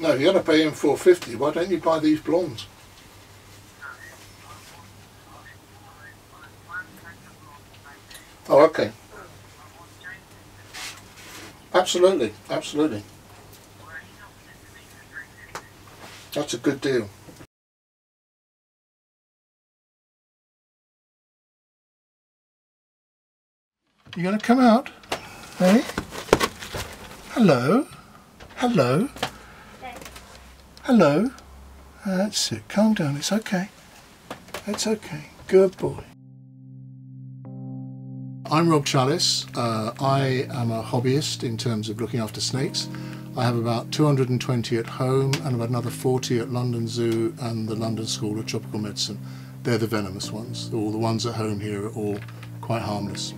No, you're going to pay him 450 Why don't you buy these blondes? Oh, okay. Absolutely, absolutely. That's a good deal. You gonna come out? Hey? Hello? Hello? Hello? That's it. Calm down. It's okay. It's okay. Good boy. I'm Rob Challis. Uh, I am a hobbyist in terms of looking after snakes. I have about 220 at home and about another 40 at London Zoo and the London School of Tropical Medicine. They're the venomous ones. All the ones at home here are all quite harmless.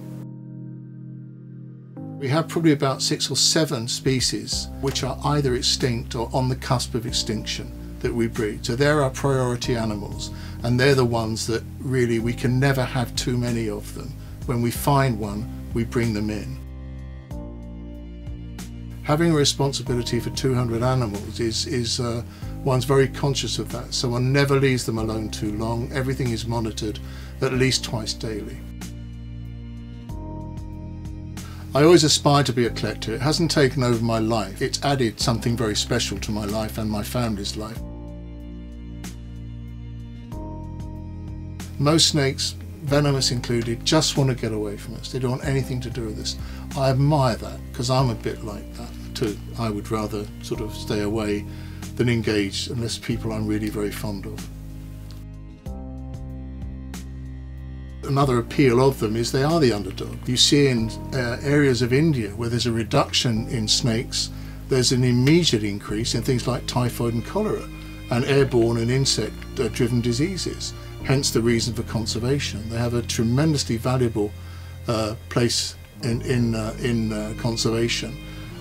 We have probably about six or seven species which are either extinct or on the cusp of extinction that we breed. So they're our priority animals and they're the ones that really we can never have too many of them when we find one, we bring them in. Having a responsibility for 200 animals is, is uh, one's very conscious of that, so one never leaves them alone too long. Everything is monitored at least twice daily. I always aspired to be a collector. It hasn't taken over my life. It's added something very special to my life and my family's life. Most snakes venomous included, just want to get away from us. They don't want anything to do with us. I admire that because I'm a bit like that too. I would rather sort of stay away than engage unless people I'm really very fond of. Another appeal of them is they are the underdog. You see in uh, areas of India where there's a reduction in snakes, there's an immediate increase in things like typhoid and cholera and airborne and insect driven diseases hence the reason for conservation. They have a tremendously valuable uh, place in, in, uh, in uh, conservation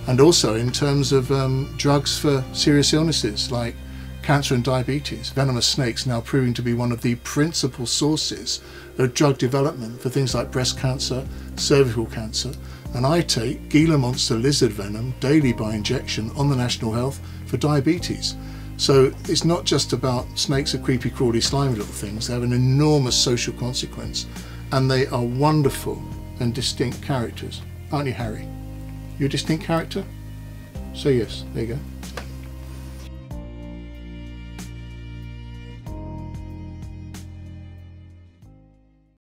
and also in terms of um, drugs for serious illnesses like cancer and diabetes. Venomous snakes now proving to be one of the principal sources of drug development for things like breast cancer, cervical cancer, and I take Gila monster lizard venom daily by injection on the National Health for diabetes. So it's not just about snakes are creepy, crawly, slimy little things. They have an enormous social consequence and they are wonderful and distinct characters. Aren't you, Harry? You a distinct character? So yes, there you go.